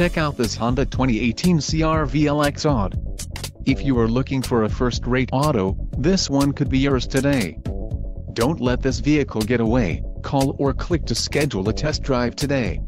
Check out this Honda 2018 CR-V LX AWD. If you are looking for a first-rate auto, this one could be yours today. Don't let this vehicle get away, call or click to schedule a test drive today.